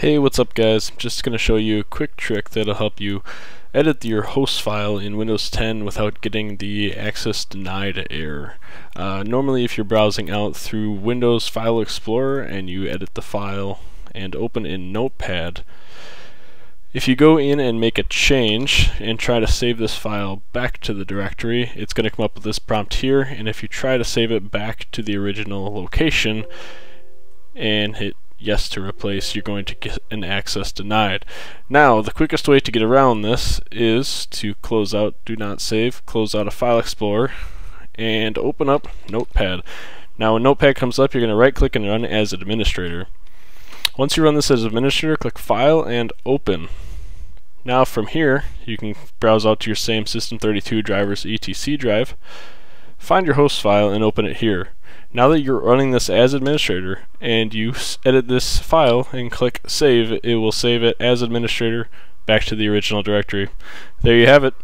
Hey, what's up guys? I'm just going to show you a quick trick that'll help you edit your host file in Windows 10 without getting the access denied error. Uh, normally if you're browsing out through Windows File Explorer and you edit the file and open in Notepad, if you go in and make a change and try to save this file back to the directory, it's going to come up with this prompt here, and if you try to save it back to the original location and hit yes to replace, you're going to get an access denied. Now, the quickest way to get around this is to close out Do Not Save, close out a File Explorer, and open up Notepad. Now, when Notepad comes up, you're going to right click and run as administrator. Once you run this as administrator, click File and Open. Now from here, you can browse out to your same System32 driver's etc drive, find your host file and open it here. Now that you're running this as administrator and you edit this file and click save, it will save it as administrator back to the original directory. There you have it.